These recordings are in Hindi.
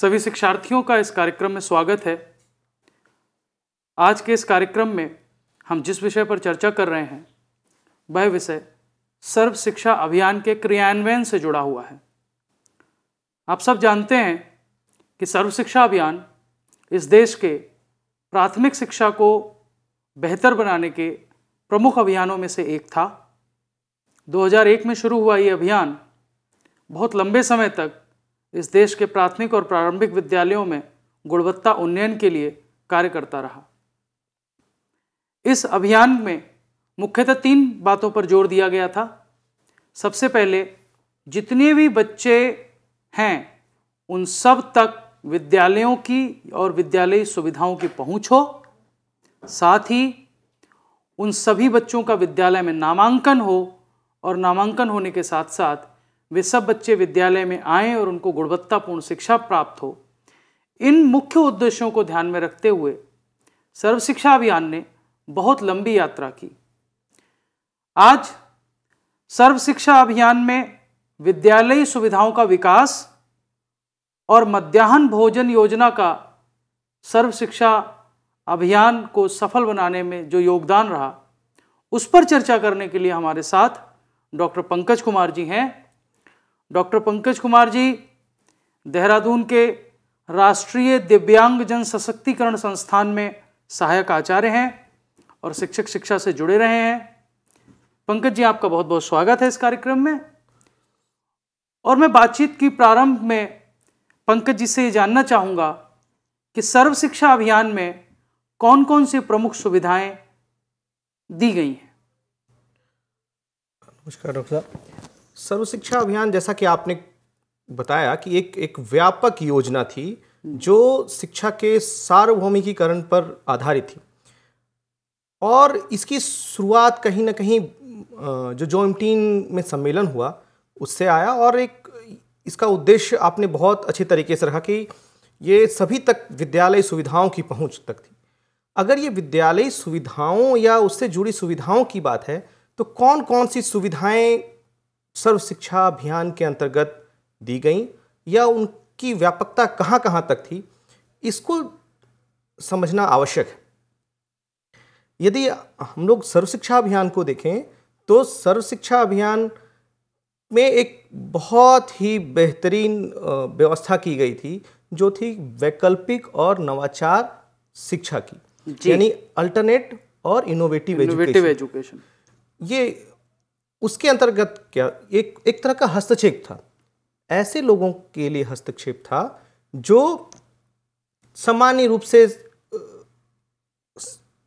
सभी शिक्षार्थियों का इस कार्यक्रम में स्वागत है। आज के इस कार्यक्रम में हम जिस विषय पर चर्चा कर रहे हैं, वह विषय सर्व शिक्षा अभियान के क्रियान्वयन से जुड़ा हुआ है। आप सब जानते हैं कि सर्व शिक्षा अभियान इस देश के प्राथमिक शिक्षा को बेहतर बनाने के प्रमुख अभियानों में से एक था। 2001 में शुरू हुआ ये अभियान बहुत लंबे समय तक इस देश के प्राथमिक और प्रारंभिक विद्यालयों में गुणवत्ता उन्नयन के लिए कार्य करता रहा। इस अभियान में मुख्यतः तीन बातों पर ज़ोर दिया गया था। सबसे पहले, जितने भी बच्चे हैं, उन सब तक विद्यालयों की और विद्यालयी सुविधाओं की पहुँच हो। साथ ही, उन सभी बच्चों का विद्यालय में नामांकन हो और नामांकन होने के साथ साथ वे सब बच्चे विद्यालय में आएँ और उनको गुणवत्तापूर्ण शिक्षा प्राप्त हो। इन मुख्य उद्देश्यों को ध्यान में रखते हुए सर्व शिक्षा अभियान ने बहुत लंबी यात्रा की। आज सर्व शिक्षा अभियान में विद्यालयी सुविधाओं का विकास और मध्याह्न भोजन योजना का सर्व शिक्षा अभियान को सफल बनाने में जो योगदान रहा, उस पर चर्चा करने के लिए हमारे साथ डॉक्टर पंकज कुमार जी हैं। डॉक्टर पंकज कुमार जी, देहरादून के राष्ट्रीय दिव्यांग जन सशक्तिकरण संस्थान में सहायक आचार्य हैं और शिक्षक शिक्षा से जुड़े रहे हैं। पंकज जी, आपका बहुत बहुत स्वागत है इस कार्यक्रम में। और मैं बातचीत की प्रारंभ में पंकज जी से ये जानना चाहूँगा कि सर्व शिक्षा अभियान में कौन कौन सी प्रमुख सुविधाएँ दी गई हैं। नमस्कार, डॉक्टर साहब। सर्व शिक्षा अभियान जैसा कि आपने बताया कि एक एक व्यापक योजना थी जो शिक्षा के सार्वभौमिकीकरण पर आधारित थी। और इसकी शुरुआत कहीं ना कहीं जो जो टीन में सम्मेलन हुआ, उससे आया और एक, इसका उद्देश्य आपने बहुत अच्छे तरीके से रखा कि ये सभी तक विद्यालय सुविधाओं की पहुँच तक थी। अगर ये विद्यालय सुविधाओं या उससे जुड़ी सुविधाओं की बात है तो कौन कौन सी सुविधाएँ सर्व शिक्षा अभियान के अंतर्गत दी गई या उनकी व्यापकता कहाँ कहाँ तक थी इसको समझना आवश्यक है। यदि हम लोग सर्व शिक्षा अभियान को देखें तो सर्व शिक्षा अभियान में एक बहुत ही बेहतरीन व्यवस्था की गई थी जो थी वैकल्पिक और नवाचार शिक्षा की यानी अल्टरनेट और इनोवेटिव एजुकेशन। ये उसके अंतर्गत क्या एक एक तरह का हस्तक्षेप था। ऐसे लोगों के लिए हस्तक्षेप था जो सामान्य रूप से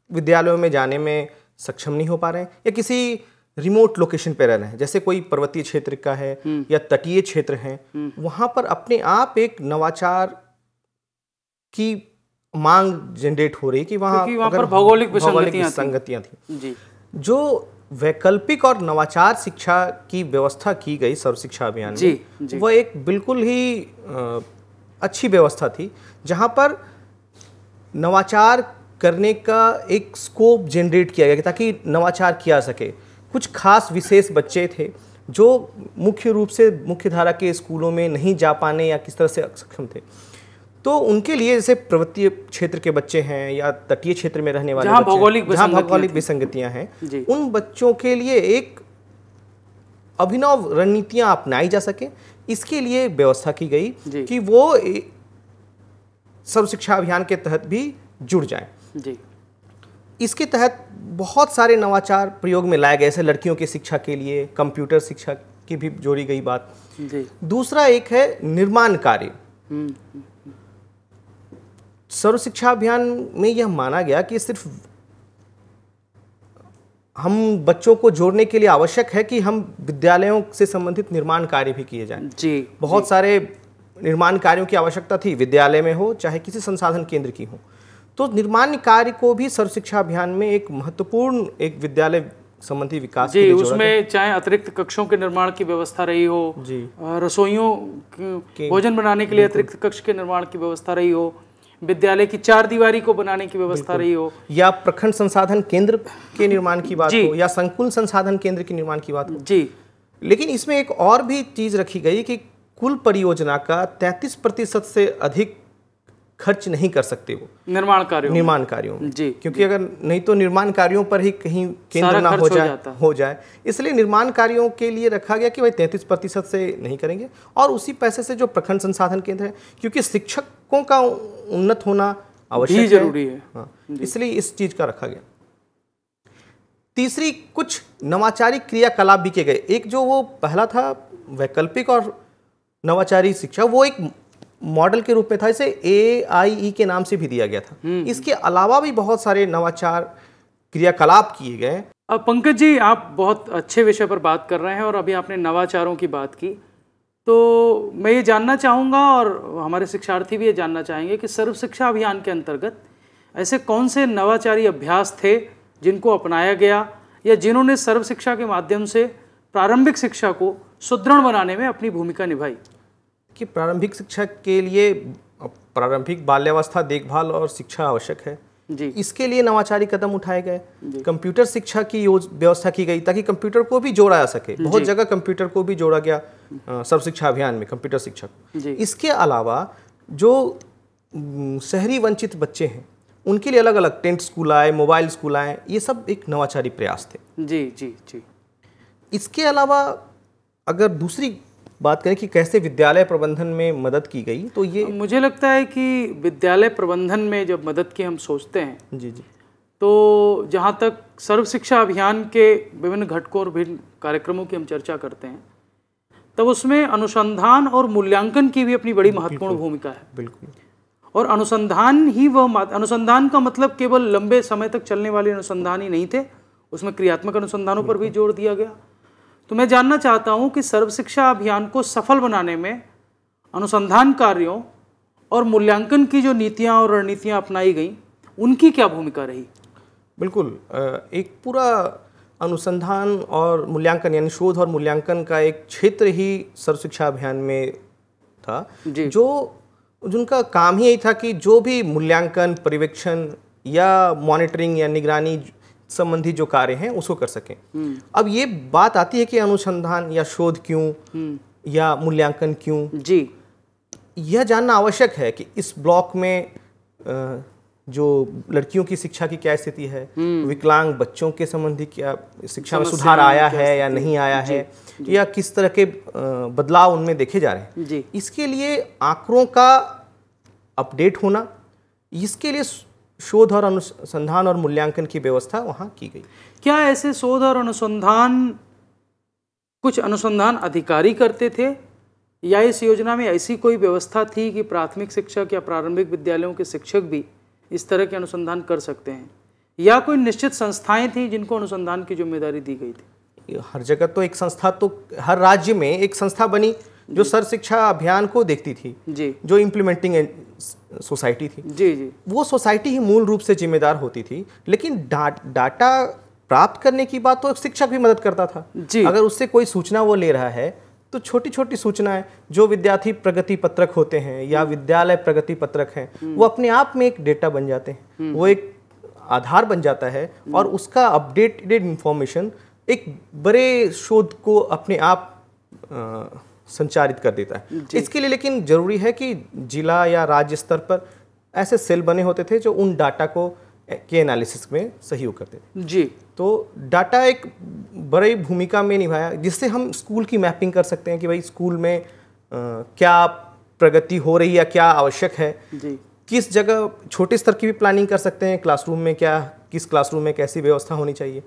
विद्यालयों में जाने में सक्षम नहीं हो पा रहे हैं या किसी रिमोट लोकेशन पे रह रहे हैं। जैसे कोई पर्वतीय क्षेत्र का है हम्म। या तटीय क्षेत्र है हम्म। वहाँ पर अपने आप एक नवाचार की मांग जनरेट हो रही कि वहाँ वहाँ पर भौगोलिक विसंगतियाँ थी। जो वैकल्पिक और नवाचार शिक्षा की व्यवस्था की गई सर्व शिक्षा अभियान जी, में वह एक बिल्कुल ही अच्छी व्यवस्था थी जहाँ पर नवाचार करने का एक स्कोप जनरेट किया गया ताकि नवाचार किया सके। कुछ खास विशेष बच्चे थे जो मुख्य रूप से मुख्य धारा के स्कूलों में नहीं जा पाने या किस तरह से सक्षम थे। तो उनके लिए जैसे पर्वतीय क्षेत्र के बच्चे हैं या तटीय क्षेत्र में रहने वाले जहाँ भौगोलिक जहाँ भौगोलिक विसंगतियाँ हैं उन बच्चों के लिए एक अभिनव रणनीतियाँ अपनाई जा सके। इसके लिए व्यवस्था की गई कि वो सर्व शिक्षा अभियान के तहत भी जुड़ जाए। जी। इसके तहत बहुत सारे नवाचार प्रयोग में लाए गए जैसे लड़कियों की शिक्षा के लिए कंप्यूटर शिक्षा की भी जोड़ी गई बात। जी। दूसरा एक है निर्माण कार्य। हम्म। सर्व शिक्षा अभियान में यह माना गया कि सिर्फ़ हम बच्चों को जोड़ने के लिए आवश्यक है कि हम विद्यालयों से संबंधित निर्माण कार्य भी किए जाएँ। जी बहुत जी. सारे निर्माण कार्यों की आवश्यकता थी विद्यालय में हो चाहे किसी संसाधन केंद्र की हो। तो निर्माण कार्य को भी सर्व शिक्षा अभियान में एक महत्वपूर्ण एक विद्यालय संबंधी विकास जी उसमें चाहे अतिरिक्त कक्षों के निर्माण की व्यवस्था रही हो जी। रसोइयों भोजन बनाने के लिए अतिरिक्त कक्ष के निर्माण की व्यवस्था रही हो विद्यालय की चार दीवारी को बनाने की व्यवस्था रही हो। या प्रखंड संसाधन केंद्र के निर्माण की बात हो या संकुल संसाधन केंद्र के निर्माण की बात हो। जी। लेकिन इसमें एक और भी चीज़ रखी गई कि कुल परियोजना का 33 प्रतिशत से अधिक खर्च नहीं कर सकते वो। निर्माण कार्यों निर्माण कार्यों में। जी। क्योंकि अगर नहीं तो निर्माण कार्यों पर ही कहीं केंद्र ना हो हो जाए जाता। हो जाए। इसलिए निर्माण कार्यों के लिए रखा गया कि भाई तैंतीस प्रतिशत से नहीं करेंगे। और उसी पैसे से जो प्रखंड संसाधन केंद्र है क्योंकि शिक्षकों का उन्नत होना आवश्यक भी है। ज़रूरी है। हाँ इसलिए इस चीज़ का रखा गया। तीसरी कुछ नवाचारी क्रियाकलाप भी किए गए। एक जो वो पहला था वैकल्पिक और नवाचारी शिक्षा वो एक मॉडल के रूप में था इसे ए आई ई के नाम से भी दिया गया था। इसके अलावा भी बहुत सारे नवाचार क्रियाकलाप किए गए। पंकज जी आप बहुत अच्छे विषय पर बात कर रहे हैं और अभी आपने नवाचारों की बात की। तो मैं ये जानना चाहूँगा और हमारे शिक्षार्थी भी ये जानना चाहेंगे कि सर्व शिक्षा अभियान के अंतर्गत ऐसे कौन से नवाचारी अभ्यास थे जिनको अपनाया गया या जिन्होंने सर्व शिक्षा के माध्यम से प्रारंभिक शिक्षा को सुदृढ़ बनाने में अपनी भूमिका निभाई? कि प्रारंभिक शिक्षा के लिए प्रारंभिक बाल्यावस्था देखभाल और शिक्षा आवश्यक है। जी। इसके लिए नवाचारी कदम उठाए गए। कंप्यूटर शिक्षा की व्यवस्था की गई ताकि कंप्यूटर को भी जोड़ा जा सके। बहुत जगह कंप्यूटर को भी जोड़ा गया सर्व शिक्षा अभियान में कंप्यूटर शिक्षा को। इसके अलावा जो शहरी वंचित बच्चे हैं उनके लिए अलग अलग टेंट स्कूल आए मोबाइल स्कूल आए ये सब एक नवाचारी प्रयास थे। जी जी जी। इसके अलावा अगर दूसरी बात करें कि कैसे विद्यालय प्रबंधन में मदद की गई तो ये मुझे लगता है कि विद्यालय प्रबंधन में जब मदद की हम सोचते हैं जी जी। तो जहाँ तक सर्व शिक्षा अभियान के विभिन्न घटकों और विभिन्न कार्यक्रमों की हम चर्चा करते हैं तब उसमें अनुसंधान और मूल्यांकन की भी अपनी बड़ी महत्वपूर्ण भूमिका है। बिल्कुल। और अनुसंधान ही वह अनुसंधान का मतलब केवल लंबे समय तक चलने वाले अनुसंधान ही नहीं थे उसमें क्रियात्मक अनुसंधानों पर भी ज़ोर दिया गया। तो मैं जानना चाहता हूँ कि सर्व शिक्षा अभियान को सफल बनाने में अनुसंधान कार्यों और मूल्यांकन की जो नीतियाँ और रणनीतियाँ अपनाई गई उनकी क्या भूमिका रही? बिल्कुल एक पूरा अनुसंधान और मूल्यांकन यानी शोध और मूल्यांकन का एक क्षेत्र ही सर्व शिक्षा अभियान में था जो जिनका काम ही यही था कि जो भी मूल्यांकन पर्यवेक्षण या मॉनिटरिंग या निगरानी संबंधी जो कार्य हैं उसको कर सकें। अब ये बात आती है कि अनुसंधान या शोध क्यों? या मूल्यांकन क्यों? जी। यह जानना आवश्यक है कि इस ब्लॉक में जो लड़कियों की शिक्षा की क्या स्थिति है विकलांग बच्चों के संबंधी क्या शिक्षा में सुधार आया है या नहीं आया है? या किस तरह के बदलाव उनमें देखे जा रहे हैं? इसके लिए आंकड़ों का अपडेट होना इसके लिए शोध और अनुसंधान और मूल्यांकन की व्यवस्था वहाँ की गई। क्या ऐसे शोध और अनुसंधान कुछ अनुसंधान अधिकारी करते थे? या इस योजना में ऐसी कोई व्यवस्था थी कि प्राथमिक शिक्षक या प्रारंभिक विद्यालयों के शिक्षक भी इस तरह के अनुसंधान कर सकते हैं? या कोई निश्चित संस्थाएँ थी जिनको अनुसंधान की ज़िम्मेदारी दी गई थी? हर जगह तो एक संस्था तो हर राज्य में एक संस्था बनी जो सर शिक्षा अभियान को देखती थी जी। जो इम्प्लीमेंटिंग सोसाइटी थी जी जी। वो सोसाइटी ही मूल रूप से जिम्मेदार होती थी लेकिन डा, डाटा प्राप्त करने की बात तो एक शिक्षक भी मदद करता था। जी। अगर उससे कोई सूचना वो ले रहा है तो छोटी छोटी सूचनाएँ जो विद्यार्थी प्रगति पत्रक होते हैं या विद्यालय प्रगति पत्रक हैं वो अपने आप में एक डेटा बन जाते हैं। वो एक आधार बन जाता है और उसका अपडेटेड इंफॉर्मेशन एक बड़े शोध को अपने आप अ, संचारित कर देता है। इसके लिए लेकिन ज़रूरी है कि जिला या राज्य स्तर पर ऐसे सेल बने होते थे जो उन डाटा को के एनालिसिस में सहयोग करते थे। जी। तो डाटा एक बड़ी भूमिका में निभाया जिससे हम स्कूल की मैपिंग कर सकते हैं कि भाई स्कूल में अ, क्या प्रगति हो रही है क्या आवश्यक है। जी। किस जगह छोटे स्तर की भी प्लानिंग कर सकते हैं क्लासरूम में क्या किस क्लासरूम में कैसी व्यवस्था होनी चाहिए।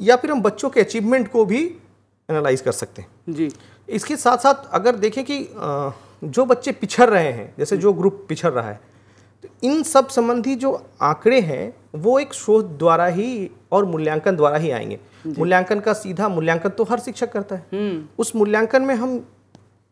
या फिर हम बच्चों के अचीवमेंट को भी एनालाइज कर सकते हैं। जी। इसके साथ साथ अगर देखें कि जो बच्चे पिछड़ रहे हैं जैसे जो ग्रुप पिछड़ रहा है तो इन सब संबंधी जो आंकड़े हैं वो एक शोध द्वारा ही और मूल्यांकन द्वारा ही आएँगे। मूल्यांकन का सीधा मूल्यांकन तो हर शिक्षक करता है। उस मूल्यांकन में हम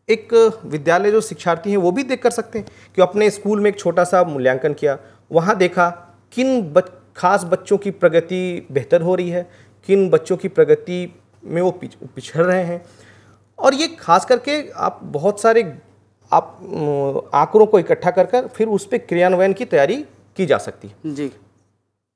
एक विद्यालय जो शिक्षार्थी हैं वो भी देख कर सकते हैं कि अपने स्कूल में एक छोटा सा मूल्यांकन किया वहाँ देखा किन बच, खास बच्चों की प्रगति बेहतर हो रही है किन बच्चों की प्रगति में वो पिछ, पिछड़ रहे हैं। और ये खास करके आप बहुत सारे आप आंकड़ों को इकट्ठा कर कर फिर उस पर क्रियान्वयन की तैयारी की जा सकती है। जी।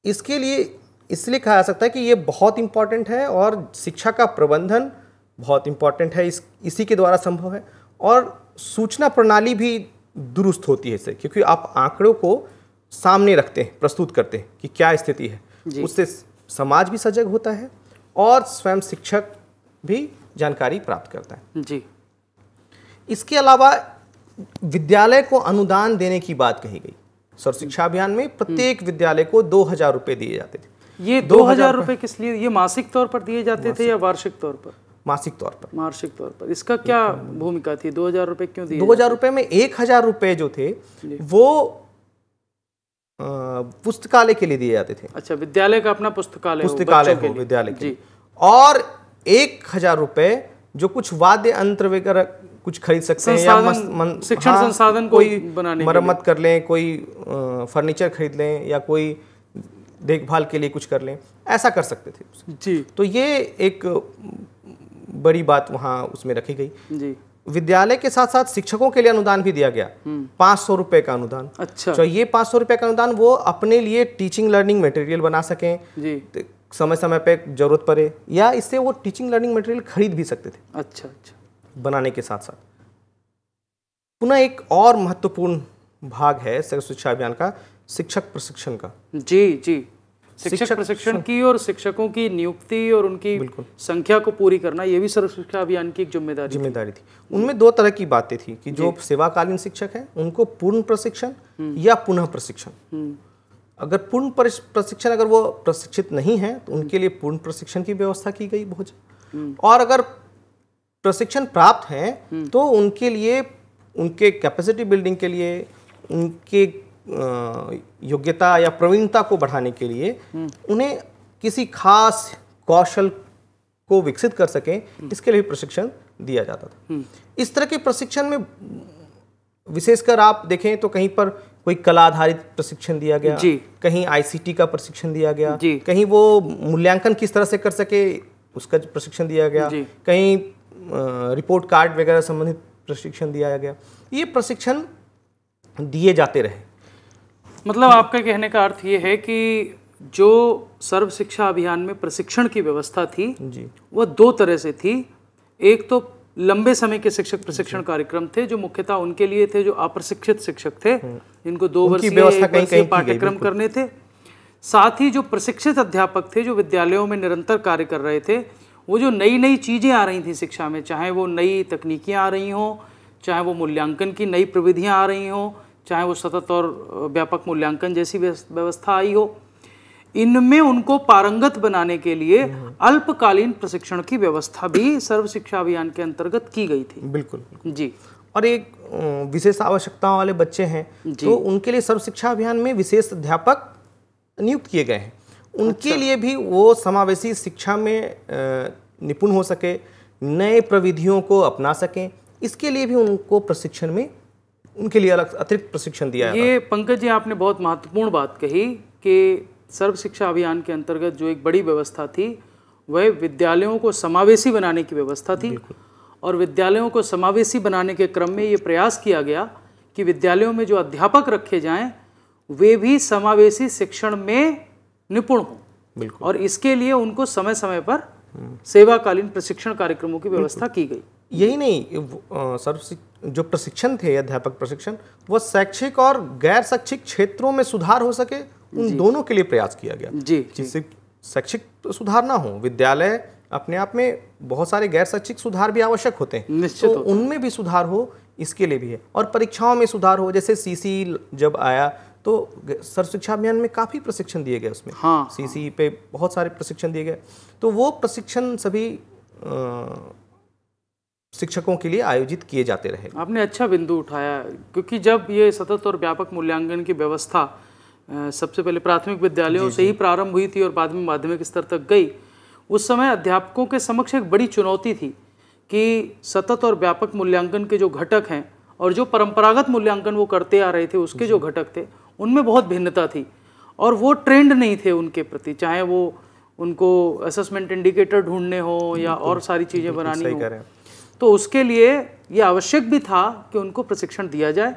इसके लिए इसलिए कहा जा सकता है कि ये बहुत इंपॉर्टेंट है और शिक्षा का प्रबंधन बहुत इंपॉर्टेंट है इस इसी के द्वारा संभव है। और सूचना प्रणाली भी दुरुस्त होती है इससे क्योंकि आप आंकड़ों को सामने रखते हैं प्रस्तुत करते हैं कि क्या स्थिति है। उससे समाज भी सजग होता है और स्वयं शिक्षक भी जानकारी प्राप्त करता है। जी। इसके अलावा विद्यालय को अनुदान देने की बात कही गई। सर्व शिक्षा अभियान में प्रत्येक विद्यालय को दो हज़ार रुपये दिए जाते थे। ये दो हज़ार रुपये। किस लिए? ये मासिक तौर पर दिए जाते थे या वार्षिक तौर पर? मासिक तौर पर। मासिक तौर पर। इसका क्या भूमिका थी? दो हज़ार रुपये क्यों दिए दो हज़ार रुपये में एक हज़ार रुपये जो थे वो पुस्तकालय के लिए दिए जाते थे। अच्छा विद्यालय का अपना पुस्तकालय पुस्तकालय हो विद्यालय के और एक हज़ार रुपए जो कुछ वाद्य यंत्र वगैरह कुछ खरीद सकते हैं या मस्त- मन- शिक्षण हाँ, संसाधन कोई बनाने मरम्मत कर लें कोई फर्नीचर खरीद लें या कोई देखभाल के लिए कुछ कर लें ऐसा कर सकते थे। जी। तो ये एक बड़ी बात वहाँ उसमें रखी गई। जी। विद्यालय के साथ साथ शिक्षकों के लिए अनुदान भी दिया गया। पाँच सौ रुपये का अनुदान। अच्छा। तो ये पाँच सौ रुपये का अनुदान वो अपने लिए टीचिंग लर्निंग मटेरियल बना सकें। जी। तो समय समय पे ज़रूरत पड़े या इससे वो टीचिंग लर्निंग मटेरियल खरीद भी सकते थे। अच्छा अच्छा। बनाने के साथ साथ पुनः एक और महत्वपूर्ण भाग है सर्व शिक्षा अभियान का शिक्षक प्रशिक्षण का। जी जी। शिक्षक प्रशिक्षण की और शिक्षकों की नियुक्ति और उनकी संख्या को पूरी करना ये भी सर्व शिक्षा अभियान की एक ज़िम्मेदारी ज़िम्मेदारी थी। थी। उनमें दो तरह की बातें थी कि जो सेवाकालीन शिक्षक हैं उनको पूर्ण प्रशिक्षण या पुनः प्रशिक्षण। हम्म, अगर पूर्ण प्रशिक्षण अगर वो प्रशिक्षित नहीं है तो उनके लिए पूर्ण प्रशिक्षण की व्यवस्था की गई बहुत और अगर प्रशिक्षण प्राप्त है तो उनके लिए उनके कैपेसिटी बिल्डिंग के लिए उनके योग्यता या प्रवीणता को बढ़ाने के लिए उन्हें किसी खास कौशल को विकसित कर सकें इसके लिए प्रशिक्षण दिया जाता था इस तरह के प्रशिक्षण में विशेषकर आप देखें तो कहीं पर कोई कला आधारित प्रशिक्षण दिया गया जी। कहीं आईसीटी का प्रशिक्षण दिया गया जी। कहीं वो मूल्यांकन किस तरह से कर सके उसका प्रशिक्षण दिया गया। कहीं रिपोर्ट कार्ड वगैरह संबंधित प्रशिक्षण दिया गया ये प्रशिक्षण दिए जाते रहे मतलब आपका कहने का अर्थ ये है कि जो सर्व शिक्षा अभियान में प्रशिक्षण की व्यवस्था थी जी। वह दो तरह से थी। एक तो लंबे समय के शिक्षक प्रशिक्षण कार्यक्रम थे जो मुख्यतः उनके लिए थे जो अप्रशिक्षित शिक्षक थे। जिनको दो वर्षीय पाठ्यक्रम करने थे। साथ ही जो प्रशिक्षित अध्यापक थे जो विद्यालयों में निरंतर कार्य कर रहे थे वो जो नई नई चीज़ें आ रही थी शिक्षा में चाहे वो नई तकनीकियाँ आ रही हों चाहे वो मूल्यांकन की नई प्रविधियाँ आ रही हों चाहे वो सतत और व्यापक मूल्यांकन जैसी व्यवस्था आई हो इनमें उनको पारंगत बनाने के लिए अल्पकालीन प्रशिक्षण की व्यवस्था भी सर्व शिक्षा अभियान के अंतर्गत की गई थी। बिल्कुल। जी। और एक विशेष आवश्यकताओं वाले बच्चे हैं तो उनके लिए सर्व शिक्षा अभियान में विशेष अध्यापक नियुक्त किए गए हैं। उनके अच्छा। लिए भी वो समावेशी शिक्षा में निपुण हो सके नए प्रविधियों को अपना सकें इसके लिए भी उनको प्रशिक्षण में उनके लिए अलग अतिरिक्त प्रशिक्षण दिया ये पंकज जी आपने बहुत महत्वपूर्ण बात कही कि सर्व शिक्षा अभियान के अंतर्गत जो एक बड़ी व्यवस्था थी वह विद्यालयों को समावेशी बनाने की व्यवस्था थी और विद्यालयों को समावेशी बनाने के क्रम में ये प्रयास किया गया कि विद्यालयों में जो अध्यापक रखे जाएँ वे भी समावेशी शिक्षण में निपुण हों। और इसके लिए उनको समय समय पर सेवाकालीन प्रशिक्षण कार्यक्रमों की व्यवस्था की गई। यही नहीं सर्व जो प्रशिक्षण थे अध्यापक प्रशिक्षण वो शैक्षिक और गैर शैक्षिक क्षेत्रों में सुधार हो सके उन दोनों के लिए प्रयास किया गया। जी जिससे शैक्षिक सुधार ना हो विद्यालय अपने आप में बहुत सारे गैर शैक्षिक सुधार भी आवश्यक होते हैं। निश्चित तो उनमें भी सुधार हो इसके लिए भी है। और परीक्षाओं में सुधार हो जैसे सीसी जब आया तो सर्व शिक्षा अभियान में काफ़ी प्रशिक्षण दिए गए उसमें। हाँ सीसी पे बहुत सारे प्रशिक्षण दिए गए। तो वो प्रशिक्षण सभी शिक्षकों के लिए आयोजित किए जाते रहे। आपने अच्छा बिंदु उठाया क्योंकि जब ये सतत और व्यापक मूल्यांकन की व्यवस्था सबसे पहले प्राथमिक विद्यालयों से ही प्रारंभ हुई थी और बाद में माध्यमिक स्तर तक गई उस समय अध्यापकों के समक्ष एक बड़ी चुनौती थी कि सतत और व्यापक मूल्यांकन के जो घटक हैं और जो परंपरागत मूल्यांकन वो करते आ रहे थे उसके जो घटक थे उनमें बहुत भिन्नता थी। और वो ट्रेंड नहीं थे उनके प्रति चाहे वो उनको असेसमेंट इंडिकेटर ढूँढने हो या और सारी चीज़ें बनानी हो। तो उसके लिए ये आवश्यक भी था कि उनको प्रशिक्षण दिया जाए।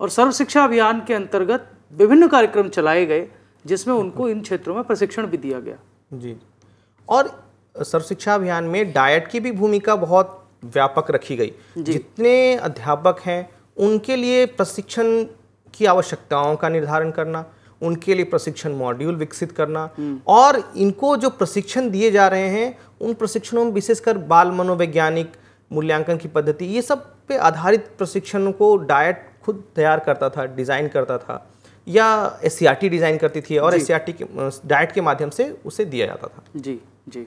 और सर्व शिक्षा अभियान के अंतर्गत विभिन्न कार्यक्रम चलाए गए जिसमें उनको इन क्षेत्रों में प्रशिक्षण भी दिया गया। जी। और सर्व शिक्षा अभियान में डायट की भी भूमिका बहुत व्यापक रखी गई। जितने अध्यापक हैं उनके लिए प्रशिक्षण की आवश्यकताओं का निर्धारण करना उनके लिए प्रशिक्षण मॉड्यूल विकसित करना और इनको जो प्रशिक्षण दिए जा रहे हैं उन प्रशिक्षणों में विशेषकर बाल मनोवैज्ञानिक मूल्यांकन की पद्धति ये सब पे आधारित प्रशिक्षण को डायट खुद तैयार करता था डिज़ाइन करता था या एस डिज़ाइन करती थी और एस के डाइट के माध्यम से उसे दिया जाता था। जी जी।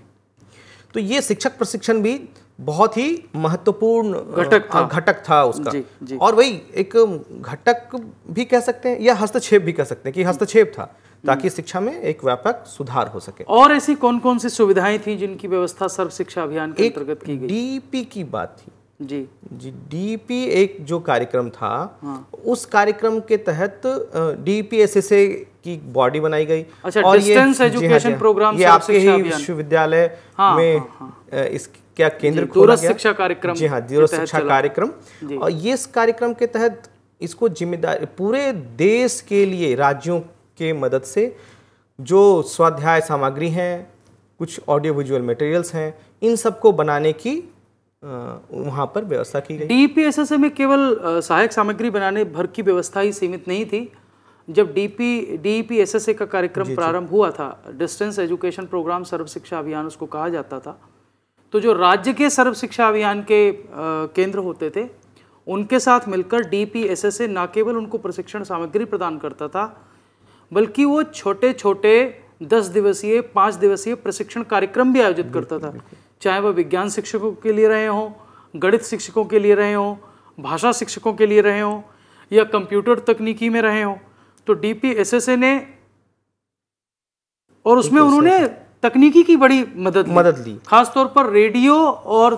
तो ये शिक्षक प्रशिक्षण भी बहुत ही महत्वपूर्ण घटक था। घटक था उसका। जी, जी। और वही एक घटक भी कह सकते हैं या हस्तक्षेप भी कह सकते हैं कि हस्तक्षेप था। ताकि शिक्षा में एक व्यापक सुधार हो सके। और ऐसी कौन कौन सी सुविधाएँ थी जिनकी व्यवस्था सर्व शिक्षा अभियान के अंतर्गत की गई? डीपी की बात थी। जी। जी डीपी एक जो कार्यक्रम था हाँ। उस कार्यक्रम के तहत डीपीएसएसए की बॉडी बनाई गई। अच्छा, और ये Distance जी हाँ, हाँ, ये आपके ही विश्वविद्यालय हाँ, में हाँ, अ, इस क्या केंद्र खोला गया? शिक्षा कार्यक्रम जी हाँ दूरस्थ शिक्षा कार्यक्रम। और ये इस कार्यक्रम के तहत इसको जिम्मेदार पूरे देश के लिए राज्यों के मदद से जो स्वाध्याय सामग्री हैं कुछ ऑडियो विजुअल मटेरियल्स हैं इन सबको बनाने की वहाँ पर व्यवस्था की गई। डीपीएसएसए में केवल सहायक सामग्री बनाने भर की व्यवस्था ही सीमित नहीं थी। जब डीपी डीपीएसएसए का कार्यक्रम प्रारंभ हुआ था डिस्टेंस एजुकेशन प्रोग्राम सर्व शिक्षा अभियान उसको कहा जाता था तो जो राज्य के सर्व शिक्षा अभियान के केंद्र होते थे उनके साथ मिलकर डीपीएसएसए न केवल उनको प्रशिक्षण सामग्री प्रदान करता था बल्कि वो छोटे छोटे दस दिवसीय पाँच दिवसीय प्रशिक्षण कार्यक्रम भी आयोजित करता था। चाहे वह विज्ञान शिक्षकों के लिए रहे हों गणित शिक्षकों के लिए रहे हों भाषा शिक्षकों के लिए रहे हों या कंप्यूटर तकनीकी में रहे हों तो डीपीएसएसए ने और उसमें उन्होंने तकनीकी की बड़ी मदद ली। मदद ली। खासतौर पर रेडियो और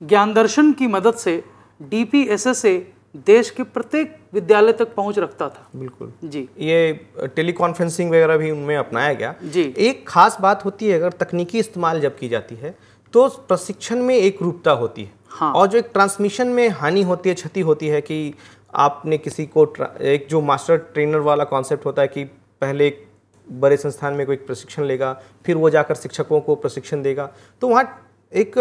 ज्ञान दर्शन की मदद से डीपीएसएसए देश के प्रत्येक विद्यालय तक पहुँच रखता था। बिल्कुल। जी। ये टेलीकॉन्फ्रेंसिंग वगैरह भी उनमें अपनाया गया। जी। एक खास बात होती है अगर तकनीकी इस्तेमाल जब की जाती है तो प्रशिक्षण में एक रूपता होती है। हाँ। और जो एक ट्रांसमिशन में हानि होती है क्षति होती है कि आपने किसी को एक जो मास्टर ट्रेनर वाला कॉन्सेप्ट होता है कि पहले एक बड़े संस्थान में कोई प्रशिक्षण लेगा फिर वो जाकर शिक्षकों को प्रशिक्षण देगा तो वहाँ एक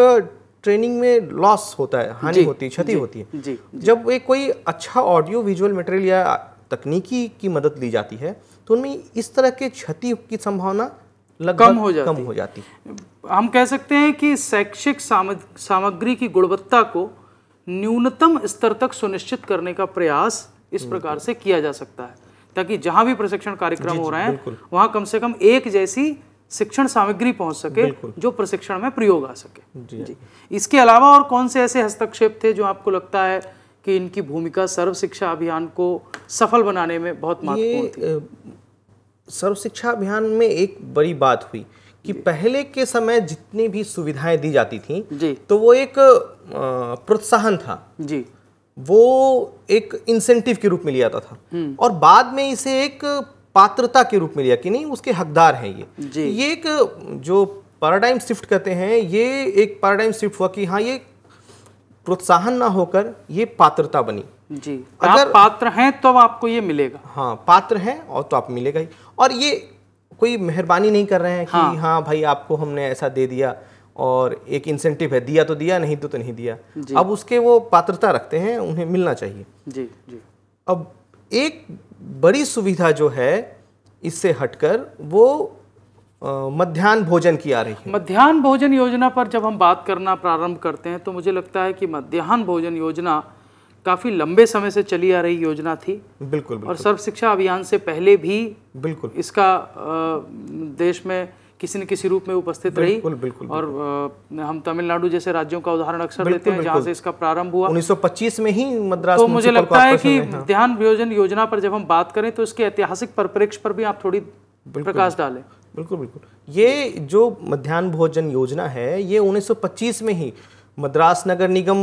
ट्रेनिंग में लॉस होता है हानि होती है क्षति होती है। जी जी, जब एक कोई अच्छा ऑडियो विजुअल मटेरियल या तकनीकी की मदद ली जाती है तो उनमें इस तरह के क्षति की संभावना कम हो जाती कम हो। जाती है। हम कह सकते हैं कि शैक्षिक सामग्री की गुणवत्ता को न्यूनतम स्तर तक सुनिश्चित करने का प्रयास इस प्रकार से किया जा सकता है ताकि जहाँ भी प्रशिक्षण कार्यक्रम हो रहे हैं वहाँ कम से कम एक जैसी शिक्षण सामग्री पहुँच सके जो प्रशिक्षण में प्रयोग आ सके। जी जी। इसके अलावा और कौन से ऐसे हस्तक्षेप थे जो आपको लगता है कि इनकी भूमिका सर्व शिक्षा अभियान को सफल बनाने में बहुत महत्वपूर्ण थी? सर्व शिक्षा अभियान में एक बड़ी बात हुई कि पहले के समय जितनी भी सुविधाएँ दी जाती थी जी। तो वो एक प्रोत्साहन था। जी। वो एक इंसेंटिव के रूप में लिया जाता था। और बाद में इसे एक पात्रता के रूप में लिया कि नहीं उसके हकदार हैं ये। जी। ये एक जो पैराडाइम शिफ्ट कहते हैं ये एक पैराडाइम शिफ्ट हुआ कि हाँ ये प्रोत्साहन ना होकर ये पात्रता बनी। जी। अगर आप पात्र हैं तब आपको ये मिलेगा। हाँ पात्र हैं और तो आप मिलेगा ही। और ये कोई मेहरबानी नहीं कर रहे हैं कि हाँ, भाई आपको हमने ऐसा दे दिया और एक इंसेंटिव है दिया तो दिया नहीं तो, तो नहीं दिया। अब उसके वो पात्रता रखते हैं उन्हें मिलना चाहिए। जी जी। अब एक बड़ी सुविधा जो है इससे हटकर वो मध्यान्ह भोजन की आ रही है। मध्यान्ह भोजन योजना पर जब हम बात करना प्रारंभ करते हैं तो मुझे लगता है कि मध्यान्ह भोजन योजना काफ़ी लंबे समय से चली आ रही योजना थी। बिल्कुल बिल्कुल। और सर्व शिक्षा अभियान से पहले भी बिल्कुल। इसका देश में किसी न किसी रूप में उपस्थित रही। बिल्कुल बिल्कुल और अ, हम तमिलनाडु जैसे राज्यों का उदाहरण अक्सर देते हैं जहाँ से इसका प्रारंभ हुआ। 1925 में ही मद्रास तो मुझे लगता है कि ध्यान भोजन योजना पर जब हम बात करें तो इसके ऐतिहासिक परिप्रेक्ष्य पर भी आप थोड़ी प्रकाश डालें। बिल्कुल बिल्कुल। ये जो मध्यान्ह भोजन योजना है ये 1925 में ही मद्रास नगर निगम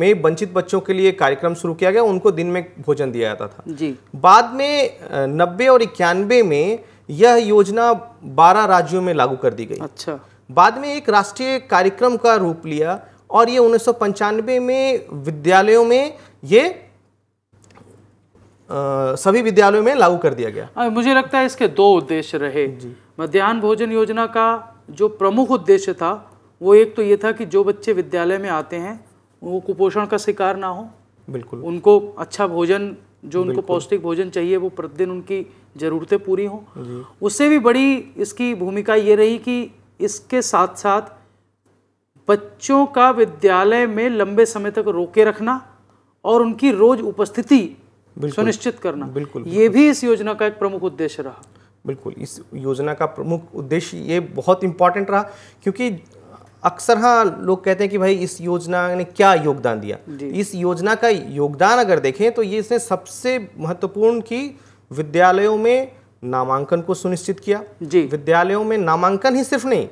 में वंचित बच्चों के लिए कार्यक्रम शुरू किया गया उनको दिन में भोजन दिया जाता था। जी। बाद में नब्बे और इक्यानवे में यह योजना 12 राज्यों में लागू कर दी गई। अच्छा। बाद में एक राष्ट्रीय कार्यक्रम का रूप लिया और ये उन्नीस सौ पंचानबे में विद्यालयों में ये अ, सभी विद्यालयों में लागू कर दिया गया। हाँ, मुझे लगता है इसके दो उद्देश्य रहे। मध्याह्न भोजन योजना का जो प्रमुख उद्देश्य था वो एक तो ये था कि जो बच्चे विद्यालय में आते हैं वो कुपोषण का शिकार ना हो। बिल्कुल। उनको अच्छा भोजन जो उनको पौष्टिक भोजन चाहिए वो प्रतिदिन उनकी ज़रूरतें पूरी हों। उससे भी बड़ी इसकी भूमिका ये रही कि इसके साथ साथ बच्चों का विद्यालय में लंबे समय तक रोके रखना और उनकी रोज उपस्थिति सुनिश्चित करना बिल्कुल, ये भी इस योजना का एक प्रमुख उद्देश्य रहा। बिल्कुल इस योजना का प्रमुख उद्देश्य ये बहुत इंपॉर्टेंट रहा क्योंकि अक्सर हाँ लोग कहते हैं कि भाई इस योजना ने क्या योगदान दिया। इस योजना का योगदान अगर देखें तो ये इसने सबसे महत्वपूर्ण की विद्यालयों में नामांकन को सुनिश्चित किया। जी। विद्यालयों में नामांकन ही सिर्फ़ नहीं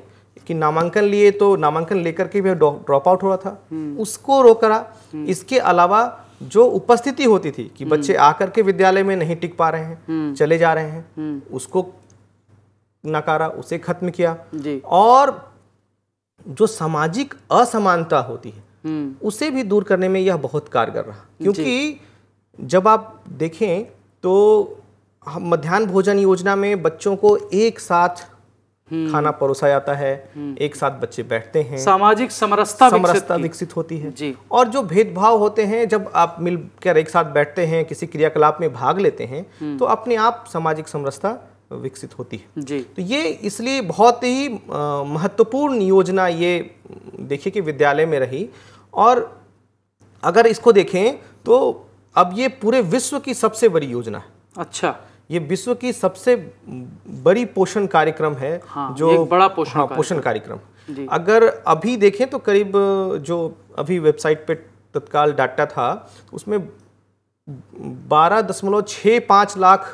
कि नामांकन लिए तो नामांकन लेकर के भी ड्रॉप आउट हो रहा था उसको रोक करा। इसके अलावा जो उपस्थिति होती थी कि बच्चे आकर के विद्यालय में नहीं टिक पा रहे हैं चले जा रहे हैं उसको नकारा उसे खत्म किया। और जो सामाजिक असमानता होती है हम्म। उसे भी दूर करने में यह बहुत कारगर रहा। क्योंकि जब आप देखें तो मध्यान्ह भोजन योजना में बच्चों को एक साथ खाना परोसा जाता है एक साथ बच्चे बैठते हैं। सामाजिक समरसता समरसता विकसित होती है। जी। और जो भेदभाव होते हैं जब आप मिलकर एक साथ बैठते हैं किसी क्रियाकलाप में भाग लेते हैं तो अपने आप सामाजिक समरसता विकसित होती है। जी। तो ये इसलिए बहुत ही महत्वपूर्ण योजना ये देखिए कि विद्यालय में रही। और अगर इसको देखें तो अब ये पूरे विश्व की सबसे बड़ी योजना है। अच्छा। ये विश्व की सबसे बड़ी पोषण कार्यक्रम है हाँ, जो एक बड़ा पोषण हाँ, पोषण कार्यक्रम। अगर अभी देखें तो करीब जो अभी वेबसाइट पे तत्काल डाटा था उसमें बारह दशमलव छः पाँच लाख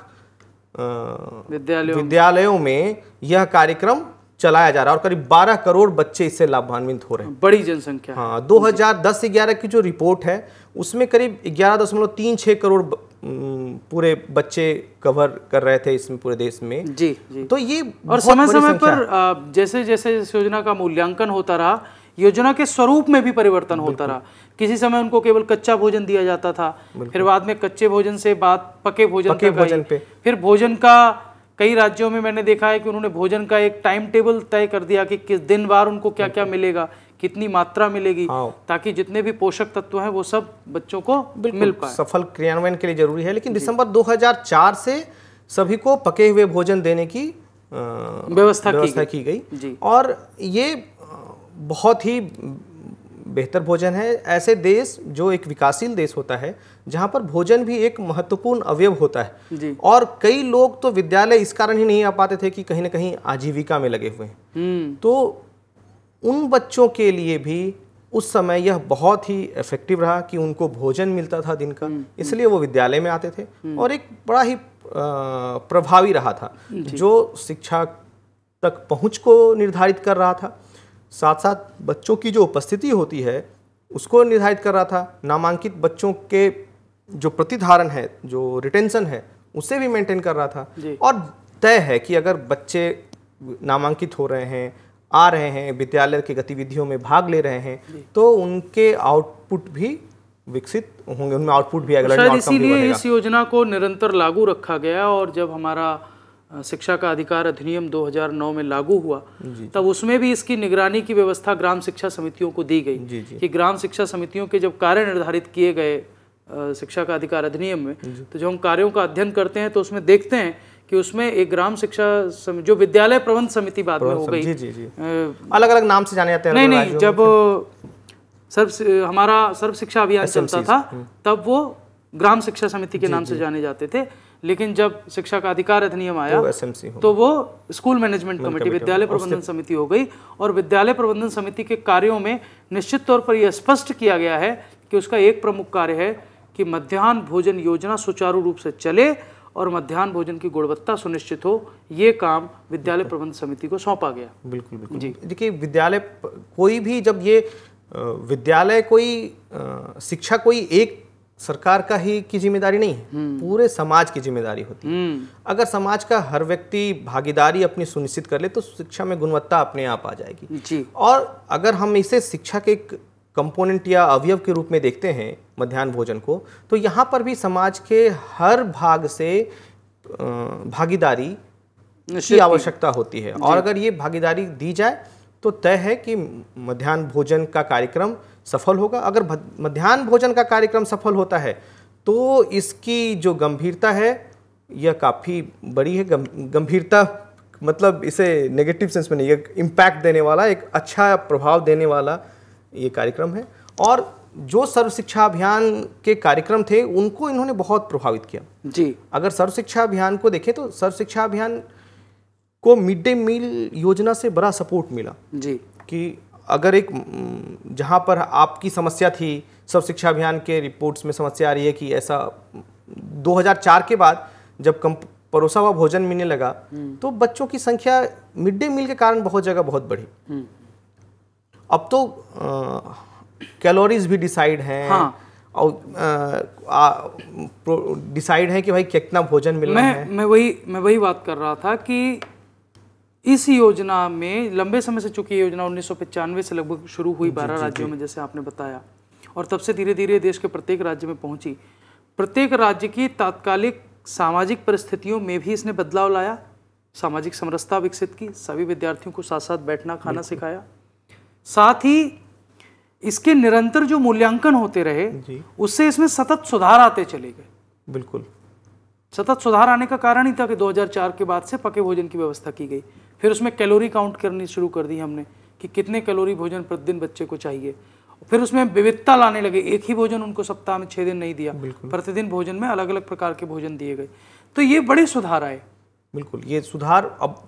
विद्यालयों विद्यालयों में यह कार्यक्रम चलाया जा रहा है और करीब 12 करोड़ बच्चे इससे लाभान्वित हो रहे हैं। बड़ी जनसंख्या। हाँ 2010-11 की जो रिपोर्ट है उसमें करीब 11.36 करोड़ ब- अम, पूरे बच्चे कवर कर रहे थे इसमें पूरे देश में। जी जी। तो ये और समय समय पर जैसे जैसे इस योजना का मूल्यांकन होता रहा योजना के स्वरूप में भी परिवर्तन होता रहा। किसी समय उनको केवल कच्चा भोजन दिया जाता था फिर बाद में कच्चे भोजन से बात पके भोजन पके भोजन पे। फिर भोजन का कई राज्यों में मैंने देखा है कि उन्होंने भोजन का एक टाइम टेबल तय कर दिया कि किस दिन बार उनको क्या क्या मिलेगा कितनी मात्रा मिलेगी हाँ। ताकि जितने भी पोषक तत्व हैं वो सब बच्चों को मिल पाए। सफल क्रियान्वयन के लिए ज़रूरी है लेकिन दिसंबर 2004 से सभी को पके हुए भोजन देने की व्यवस्था की की गई। और ये बहुत ही बेहतर भोजन है। ऐसे देश जो एक विकासशील देश होता है जहाँ पर भोजन भी एक महत्वपूर्ण अवयव होता है। जी। और कई लोग तो विद्यालय इस कारण ही नहीं आ पाते थे कि कहीं ना कहीं आजीविका में लगे हुए हैं। हम्म। तो उन बच्चों के लिए भी उस समय यह बहुत ही इफ़ेक्टिव रहा कि उनको भोजन मिलता था दिन का। इसलिए वो विद्यालय में आते थे। और एक बड़ा ही प्रभावी रहा था जो शिक्षा तक पहुँच को निर्धारित कर रहा था। साथ साथ बच्चों की जो उपस्थिति होती है उसको निर्धारित कर रहा था। नामांकित बच्चों के जो प्रतिधारण है जो रिटेंशन है उसे भी मेंटेन कर रहा था। और तय है कि अगर बच्चे नामांकित हो रहे हैं आ रहे हैं विद्यालय की गतिविधियों में भाग ले रहे हैं तो उनके आउटपुट भी विकसित होंगे उनमें आउटपुट भी outcome भी इसीलिए इस योजना को निरंतर लागू रखा गया और जब हमारा शिक्षा का अधिकार अधिनियम 2009 में लागू हुआ तब उसमें भी इसकी निगरानी की व्यवस्था ग्राम शिक्षा समितियों को दी गई जी जी। कि ग्राम शिक्षा समितियों के जब कार्य निर्धारित किए गए शिक्षा का अधिकार अधिनियम में तो जब हम कार्यों का अध्ययन करते हैं तो उसमें देखते हैं कि उसमें एक ग्राम शिक्षा जो विद्यालय प्रबंध समिति बाद में हो गई जी जी जी। अलग अलग नाम से जाने जाते हैं नहीं नहीं जब सर्व हमारा सर्व शिक्षा अभियान चलता था तब वो ग्राम शिक्षा समिति के नाम से जाने जाते थे। लेकिन जब शिक्षा का अधिकार अधिनियम आया तो तो वो स्कूल मैनेजमेंट कमेटी विद्यालय प्रबंधन समिति हो गई और विद्यालय प्रबंधन समिति के कार्यों में निश्चित तौर पर यह स्पष्ट किया गया है कि उसका एक प्रमुख कार्य है कि मध्यान्ह भोजन योजना सुचारू रूप से चले और मध्यान्ह भोजन की गुणवत्ता सुनिश्चित हो। ये काम विद्यालय प्रबंधन समिति को सौंपा गया। बिल्कुल बिल्कुल। देखिए विद्यालय कोई भी जब ये विद्यालय कोई शिक्षा कोई एक सरकार का ही की ज़िम्मेदारी नहीं है। पूरे समाज की ज़िम्मेदारी होती है। हम्म। अगर समाज का हर व्यक्ति भागीदारी अपनी सुनिश्चित कर ले तो शिक्षा में गुणवत्ता अपने आप आ जाएगी। जी। और अगर हम इसे शिक्षा के कंपोनेंट या अवयव के रूप में देखते हैं मध्यान्ह भोजन को तो यहाँ पर भी समाज के हर भाग से भागीदारी की आवश्यकता होती है। और अगर ये भागीदारी दी जाए तो तय है कि मध्यान्ह भोजन का कार्यक्रम सफल होगा। अगर मध्याह्न भोजन का कार्यक्रम सफल होता है तो इसकी जो गंभीरता है यह काफ़ी बड़ी है। गंभीरता मतलब इसे नेगेटिव सेंस में नहीं एक इम्पैक्ट देने वाला एक अच्छा प्रभाव देने वाला ये कार्यक्रम है। और जो सर्व शिक्षा अभियान के कार्यक्रम थे उनको इन्होंने बहुत प्रभावित किया। जी। अगर सर्व शिक्षा अभियान को देखें तो सर्व शिक्षा अभियान को मिड डे मील योजना से बड़ा सपोर्ट मिला जी। कि अगर एक जहाँ पर आपकी समस्या थी सब शिक्षा अभियान के रिपोर्ट्स में समस्या आ रही है कि ऐसा 2004 के बाद जब कम परोसा हुआ भोजन मिलने लगा तो बच्चों की संख्या मिड डे मील के कारण बहुत जगह बहुत बढ़ी। अब तो कैलोरीज भी डिसाइड हैं। हाँ। और डिसाइड है कि भाई कितना भोजन मिलना मैं, है। मैं मैं वही मैं वही बात कर रहा था कि इस योजना में लंबे समय से चूँकि ये योजना उन्नीस से लगभग शुरू हुई बारह राज्यों में जैसे आपने बताया। और तब से धीरे धीरे देश के प्रत्येक राज्य में पहुँची। प्रत्येक राज्य की तात्कालिक सामाजिक परिस्थितियों में भी इसने बदलाव लाया। सामाजिक समरसता विकसित की सभी विद्यार्थियों को साथ साथ बैठना खाना सिखाया। साथ ही इसके निरंतर जो मूल्यांकन होते रहे उससे इसमें सतत सुधार आते चले गए। बिल्कुल। सतत सुधार आने का कारण ही था कि 2004 के बाद से पके भोजन की व्यवस्था की गई। फिर उसमें कैलोरी काउंट करनी शुरू कर दी हमने कि कितने कैलोरी भोजन प्रतिदिन बच्चे को चाहिए। फिर उसमें विविधता लाने लगे। एक ही भोजन उनको सप्ताह में छः दिन नहीं दिया। प्रतिदिन भोजन में अलग अलग प्रकार के भोजन दिए गए। तो ये बड़े सुधार आए। बिल्कुल ये सुधार अब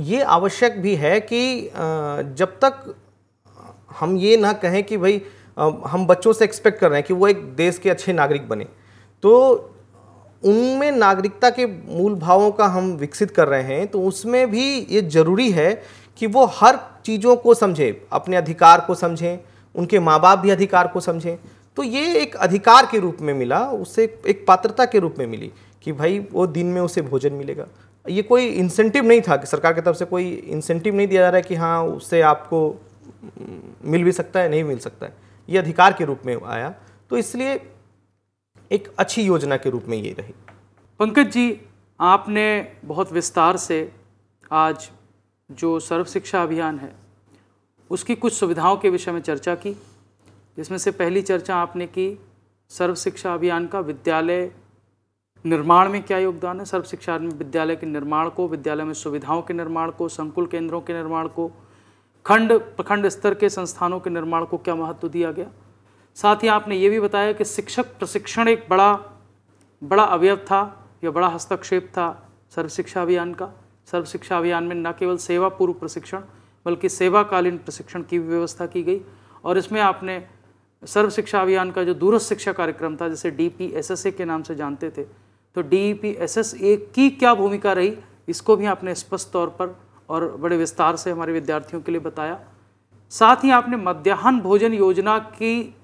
ये आवश्यक भी है कि जब तक हम ये ना कहें कि भाई हम बच्चों से एक्सपेक्ट कर रहे हैं कि वो एक देश के अच्छे नागरिक बने। तो उनमें नागरिकता के मूल भावों का हम विकसित कर रहे हैं तो उसमें भी ये ज़रूरी है कि वो हर चीज़ों को समझे, अपने अधिकार को समझें, उनके माँ बाप भी अधिकार को समझें। तो ये एक अधिकार के रूप में मिला उससे एक पात्रता के रूप में मिली कि भाई वो दिन में उसे भोजन मिलेगा। ये कोई इंसेंटिव नहीं था कि सरकार की तरफ़ से कोई इंसेंटिव नहीं दिया जा रहा है कि हाँ उससे आपको मिल भी सकता है, नहीं मिल सकता है। ये अधिकार के रूप में आया। तो इसलिए एक अच्छी योजना के रूप में ये रही। पंकज जी, आपने बहुत विस्तार से आज जो सर्व शिक्षा अभियान है, उसकी कुछ सुविधाओं के विषय में चर्चा की, जिसमें से पहली चर्चा आपने की, सर्व शिक्षा अभियान का विद्यालय निर्माण में क्या योगदान है? सर्व शिक्षा विद्यालय के निर्माण को, विद्यालय में सुविधाओं के निर्माण को, संकुल केंद्रों के निर्माण को, खंड, प्रखंड स्तर के संस्थानों के निर्माण को क्या महत्व दिया गया? साथ ही आपने ये भी बताया कि शिक्षक प्रशिक्षण एक बड़ा बड़ा अवयव था, या बड़ा हस्तक्षेप था सर्व शिक्षा अभियान का। सर्व शिक्षा अभियान में न केवल सेवा पूर्व प्रशिक्षण, बल्कि सेवाकालीन प्रशिक्षण की भी व्यवस्था की गई। और इसमें आपने सर्व शिक्षा अभियान का जो दूरस्थ शिक्षा कार्यक्रम था, जिसे D P S S A के नाम से जानते थे तो D P S S A की क्या भूमिका रही, इसको भी आपने स्पष्ट तौर पर और बड़े विस्तार से हमारे विद्यार्थियों के लिए बताया। साथ ही आपने मध्याह्न भोजन योजना की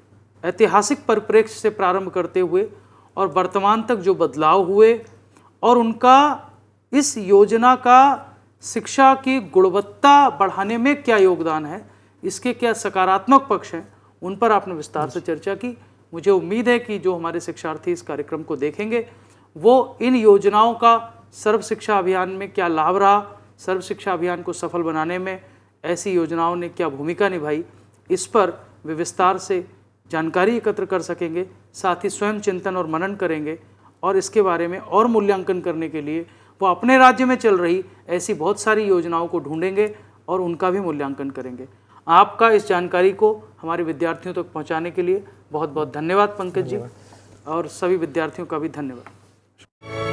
ऐतिहासिक परिप्रेक्ष्य से प्रारंभ करते हुए और वर्तमान तक जो बदलाव हुए और उनका इस योजना का शिक्षा की गुणवत्ता बढ़ाने में क्या योगदान है इसके क्या सकारात्मक पक्ष हैं उन पर आपने विस्तार से चर्चा की। मुझे उम्मीद है कि जो हमारे शिक्षार्थी इस कार्यक्रम को देखेंगे वो इन योजनाओं का सर्व शिक्षा अभियान में क्या लाभ रहा सर्व शिक्षा अभियान को सफल बनाने में ऐसी योजनाओं ने क्या भूमिका निभाई इस पर वे विस्तार से जानकारी एकत्र कर सकेंगे साथ ही स्वयं चिंतन और मनन करेंगे और इसके बारे में और मूल्यांकन करने के लिए वो अपने राज्य में चल रही ऐसी बहुत सारी योजनाओं को ढूंढेंगे और उनका भी मूल्यांकन करेंगे। आपका इस जानकारी को हमारे विद्यार्थियों तक तो पहुँचाने के लिए बहुत बहुत धन्यवाद पंकज जी और सभी विद्यार्थियों का भी धन्यवाद।